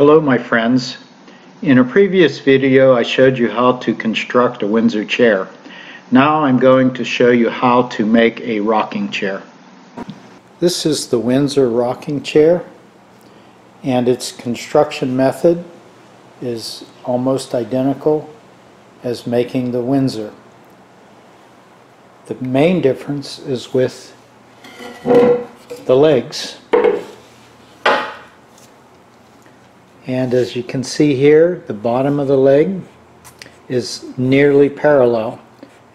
Hello my friends. In a previous video I showed you how to construct a Windsor chair. Now I'm going to show you how to make a rocking chair. This is the Windsor rocking chair and its construction method is almost identical as making the Windsor. The main difference is with the legs. And as you can see here, the bottom of the leg is nearly parallel.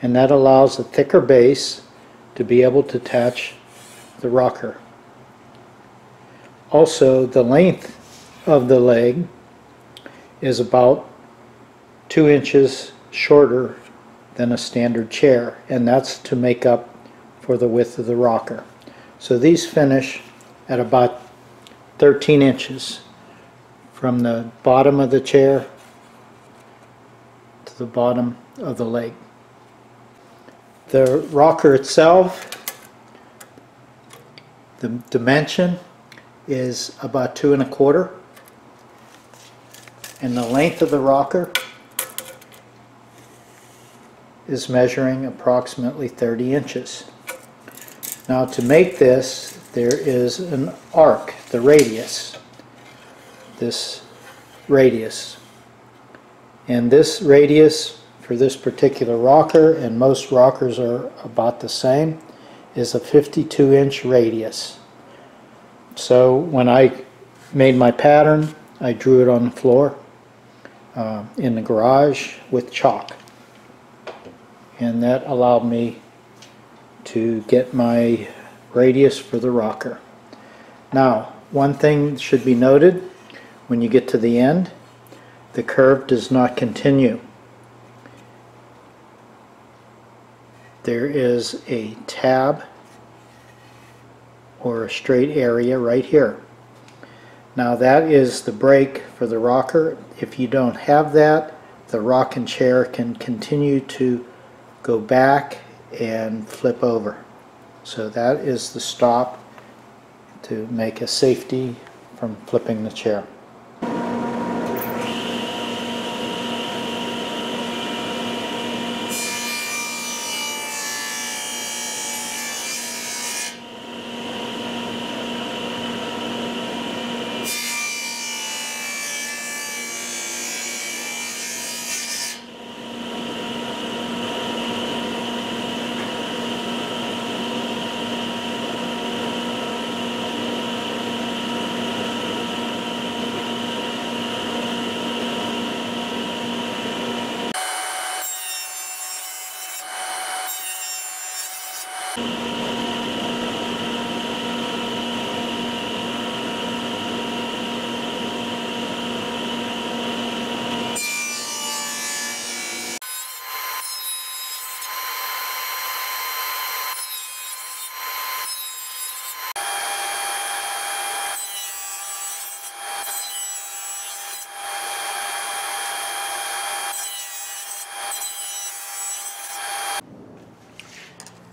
And that allows a thicker base to be able to attach the rocker. Also, the length of the leg is about two inches shorter than a standard chair, and that's to make up for the width of the rocker. So these finish at about 13 inches from the bottom of the chair to the bottom of the leg. The rocker itself, the dimension is about two and a quarter and the length of the rocker is measuring approximately 30 inches. Now to make this there is an arc, the radius this radius. And this radius for this particular rocker, and most rockers are about the same, is a 52 inch radius. So when I made my pattern, I drew it on the floor uh, in the garage with chalk. And that allowed me to get my radius for the rocker. Now, one thing should be noted, when you get to the end, the curve does not continue. There is a tab or a straight area right here. Now that is the brake for the rocker. If you don't have that, the rocking chair can continue to go back and flip over. So that is the stop to make a safety from flipping the chair.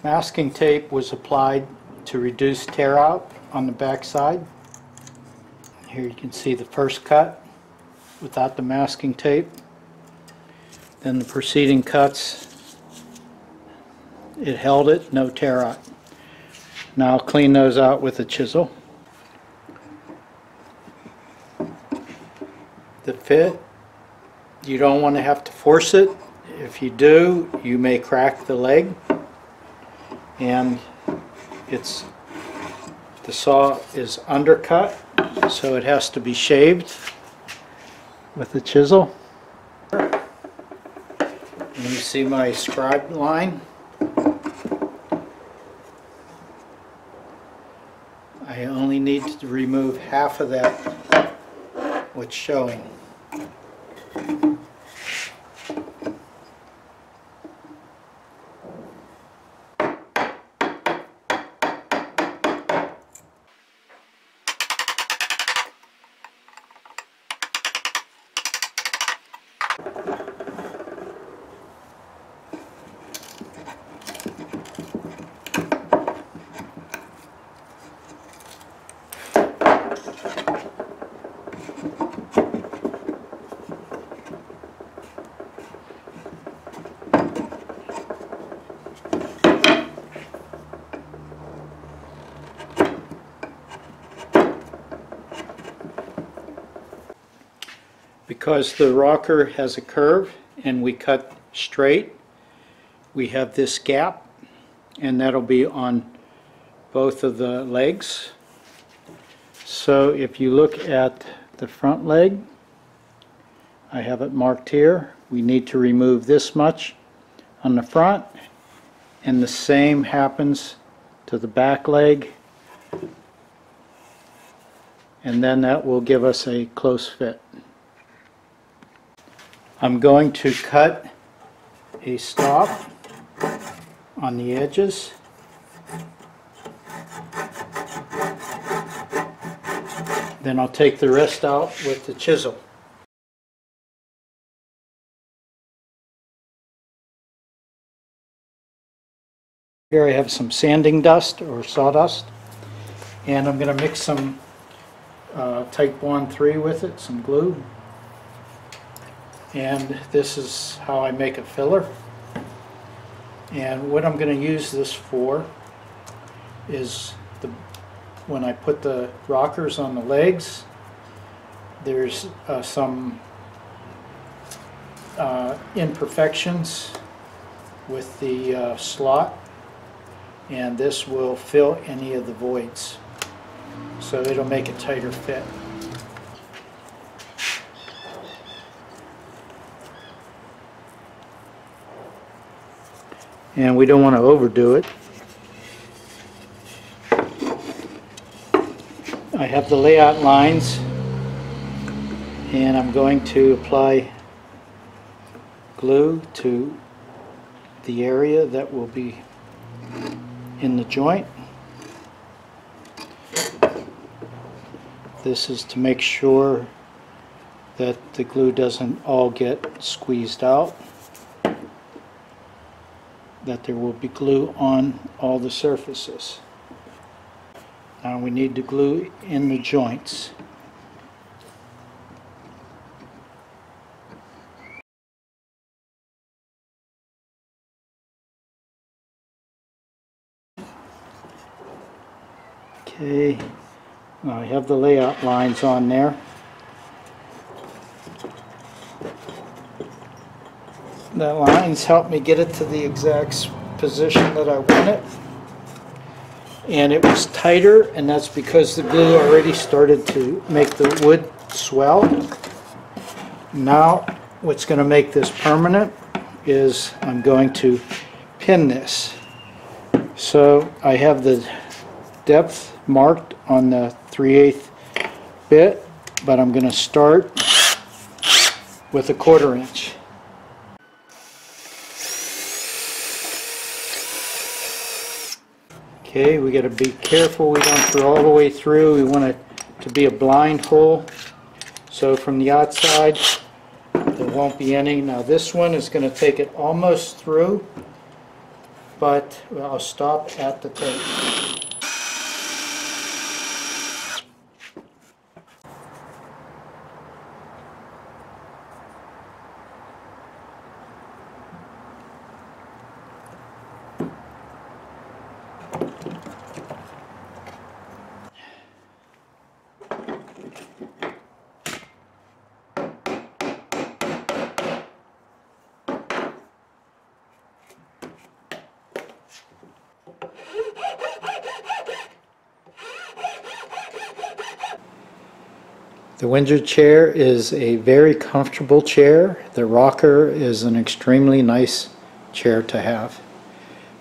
Masking tape was applied to reduce tear out on the back side. Here you can see the first cut without the masking tape. Then the preceding cuts, it held it, no tear out. Now I'll clean those out with a chisel. The fit, you don't want to have to force it. If you do, you may crack the leg and it's the saw is undercut so it has to be shaved with the chisel. And you see my scribe line. I only need to remove half of that what's showing because the rocker has a curve and we cut straight, we have this gap and that'll be on both of the legs. So if you look at the front leg, I have it marked here. We need to remove this much on the front and the same happens to the back leg. And then that will give us a close fit. I'm going to cut a stop on the edges. Then I'll take the rest out with the chisel. Here I have some sanding dust or sawdust and I'm going to mix some uh, Titebond III with it, some glue. And this is how I make a filler. And what I'm going to use this for is the when I put the rockers on the legs, there's uh, some uh, imperfections with the uh, slot and this will fill any of the voids so it'll make a tighter fit. And we don't want to overdo it. I have the layout lines and I'm going to apply glue to the area that will be in the joint. This is to make sure that the glue doesn't all get squeezed out. That there will be glue on all the surfaces. Now we need to glue in the joints. Okay, now I have the layout lines on there. The lines help me get it to the exact position that I want it. And it was tighter, and that's because the glue already started to make the wood swell. Now, what's gonna make this permanent is I'm going to pin this. So I have the depth marked on the 3 8 bit, but I'm going to start with a quarter inch. Okay, we got to be careful we don't through all the way through. We want it to be a blind hole. So from the outside, there won't be any. Now this one is going to take it almost through, but I'll stop at the tape. The Windsor chair is a very comfortable chair. The rocker is an extremely nice chair to have.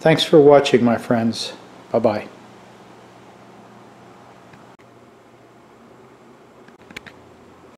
Thanks for watching, my friends. Bye-bye.